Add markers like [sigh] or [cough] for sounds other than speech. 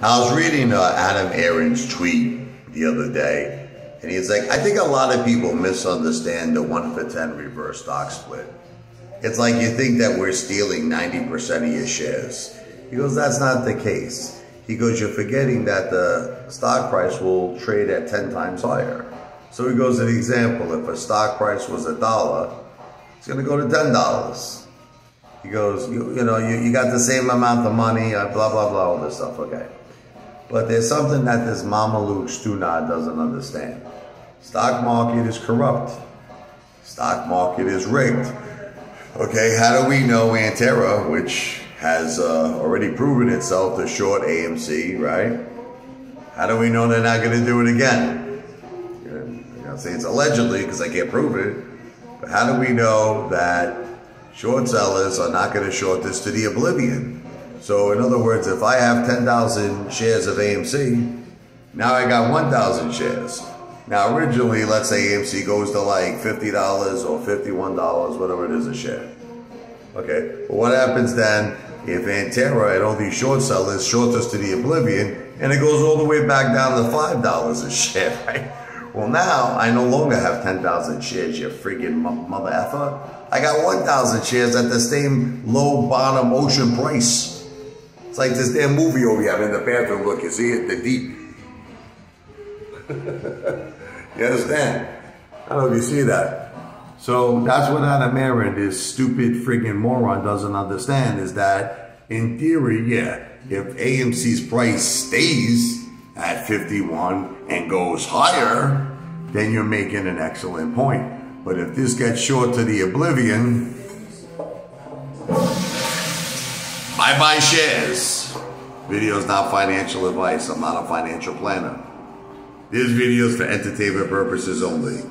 I was reading uh, Adam Aron's tweet the other day, and he's like, I think a lot of people misunderstand the one for 10 reverse stock split. It's like you think that we're stealing 90% of your shares. He goes, that's not the case. He goes, you're forgetting that the stock price will trade at 10 times higher. So he goes, an example, if a stock price was a dollar, it's going to go to $10. He goes, you, you know, you, you got the same amount of money, uh, blah, blah, blah, all this stuff, okay. But there's something that this Mama Luke Stunad doesn't understand. Stock market is corrupt. Stock market is rigged. Okay, how do we know Antara, which has uh, already proven itself to short AMC, right? How do we know they're not going to do it again? I'm going to say it's allegedly because I can't prove it. But how do we know that short sellers are not going to short this to the oblivion? So in other words, if I have 10,000 shares of AMC, now I got 1,000 shares. Now originally, let's say AMC goes to like $50 or $51, whatever it is a share. Okay, but what happens then if Antara and all these short sellers short us to the oblivion and it goes all the way back down to $5 a share, [laughs] right? Well, now I no longer have 10,000 shares, you freaking mother effer. I got 1,000 shares at the same low bottom ocean price. It's like this damn movie over here. I'm in the bathroom. Look, you see it? The deep. [laughs] you understand? I don't know if you see that. So that's what Adam Aron, this stupid friggin' moron, doesn't understand is that in theory, yeah, if AMC's price stays at 51 and goes higher, then you're making an excellent point. But if this gets short to the oblivion, Bye buy shares. Video is not financial advice. I'm not a financial planner. This video is for entertainment purposes only.